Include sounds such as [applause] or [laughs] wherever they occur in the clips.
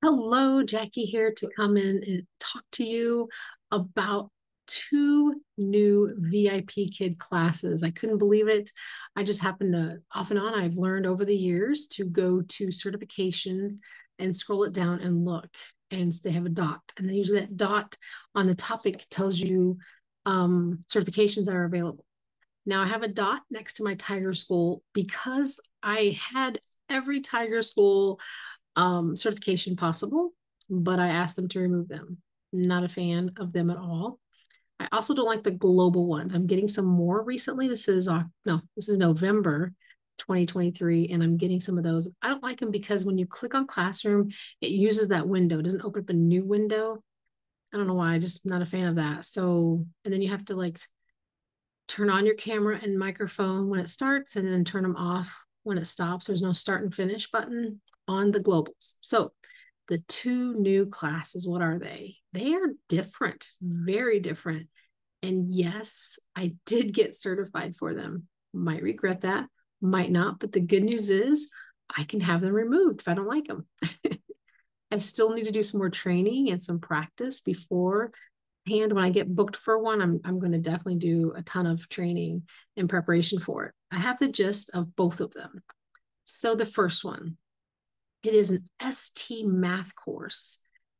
Hello, Jackie here to come in and talk to you about two new VIP Kid classes. I couldn't believe it. I just happened to, off and on, I've learned over the years to go to certifications and scroll it down and look. And they have a dot. And then usually that dot on the topic tells you um, certifications that are available. Now I have a dot next to my Tiger School because I had every Tiger School um, certification possible, but I asked them to remove them. Not a fan of them at all. I also don't like the global ones. I'm getting some more recently. This is uh, no, this is November 2023, and I'm getting some of those. I don't like them because when you click on Classroom, it uses that window. It doesn't open up a new window. I don't know why. I just not a fan of that. So, and then you have to like turn on your camera and microphone when it starts, and then turn them off when it stops. There's no start and finish button on the globals. So the two new classes, what are they? They are different, very different. And yes, I did get certified for them. Might regret that, might not. But the good news is I can have them removed if I don't like them. [laughs] I still need to do some more training and some practice before hand when I get booked for one, I'm I'm going to definitely do a ton of training in preparation for it. I have the gist of both of them. So the first one, it is an ST math course.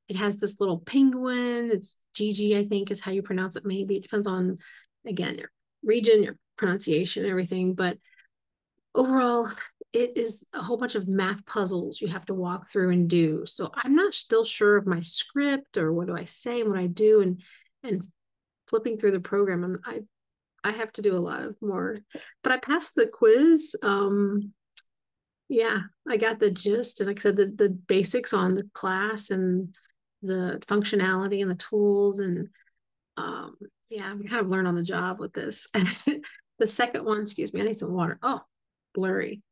It has this little penguin. It's JiJi, I think is how you pronounce it. Maybe it depends on, again, your region, your pronunciation, everything. But overall, it is a whole bunch of math puzzles you have to walk through and do. So I'm not still sure of my script or what do I say and what I do and and flipping through the program. I'm, I I have to do a lot of more, but I passed the quiz. Um, yeah, I got the gist. And like I said, the, the basics on the class and the functionality and the tools. And um, yeah, we kind of learned on the job with this. [laughs] the second one, excuse me, I need some water. Oh, blurry.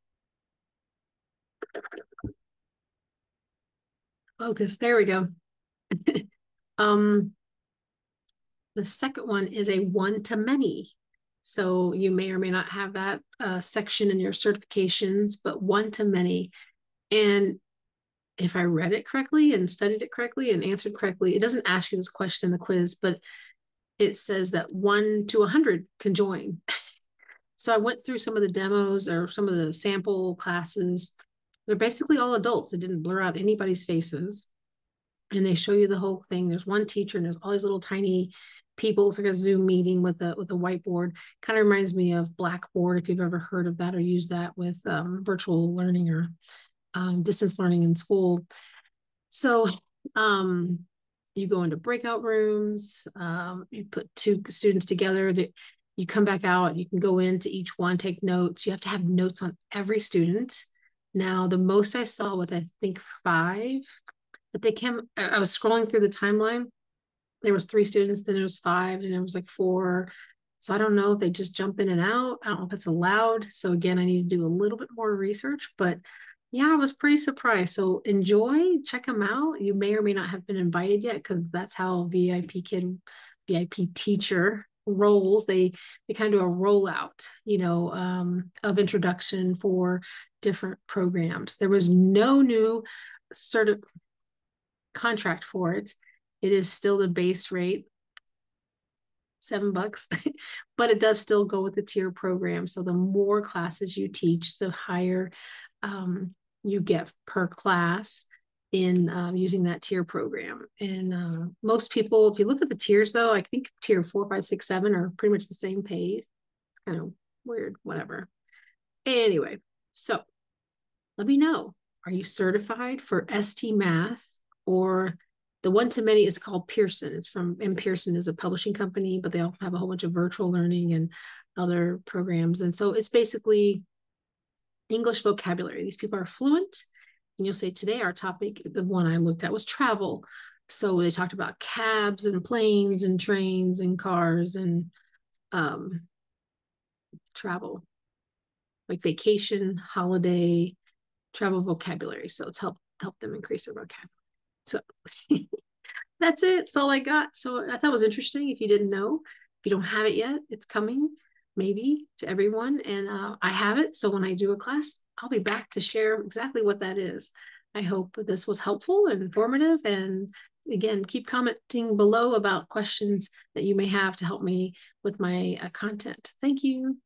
Focus, there we go. [laughs] um, the second one is a one to many. So you may or may not have that uh, section in your certifications, but one to many. And if I read it correctly and studied it correctly and answered correctly, it doesn't ask you this question in the quiz, but it says that one to a 100 can join. [laughs] so I went through some of the demos or some of the sample classes. They're basically all adults. It didn't blur out anybody's faces. And they show you the whole thing. There's one teacher and there's all these little tiny people. It's like a Zoom meeting with a with a whiteboard. Kind of reminds me of Blackboard if you've ever heard of that or used that with um, virtual learning or um, distance learning in school. So um, you go into breakout rooms. Um, you put two students together. To, you come back out. You can go into each one, take notes. You have to have notes on every student. Now, the most I saw was I think five, but they came. I was scrolling through the timeline there was three students, then there was five, and it was like four. So I don't know if they just jump in and out. I don't know if it's allowed. So again, I need to do a little bit more research, but yeah, I was pretty surprised. So enjoy, check them out. You may or may not have been invited yet because that's how VIP kid, VIP teacher rolls. They they kind of do a rollout, you know, um, of introduction for different programs. There was no new sort of contract for it. It is still the base rate, seven bucks, [laughs] but it does still go with the tier program. So the more classes you teach, the higher um, you get per class in um, using that tier program. And uh, most people, if you look at the tiers though, I think tier four, five, six, seven are pretty much the same pay. It's kind of weird, whatever. Anyway, so let me know. Are you certified for ST Math or the one to many is called Pearson. It's from, and Pearson is a publishing company, but they also have a whole bunch of virtual learning and other programs. And so it's basically English vocabulary. These people are fluent. And you'll say today our topic, the one I looked at was travel. So they talked about cabs and planes and trains and cars and um, travel, like vacation, holiday, travel vocabulary. So it's helped help them increase their vocabulary. So [laughs] that's it. That's all I got. So I thought it was interesting. If you didn't know, if you don't have it yet, it's coming maybe to everyone. And uh, I have it. So when I do a class, I'll be back to share exactly what that is. I hope this was helpful and informative. And again, keep commenting below about questions that you may have to help me with my uh, content. Thank you.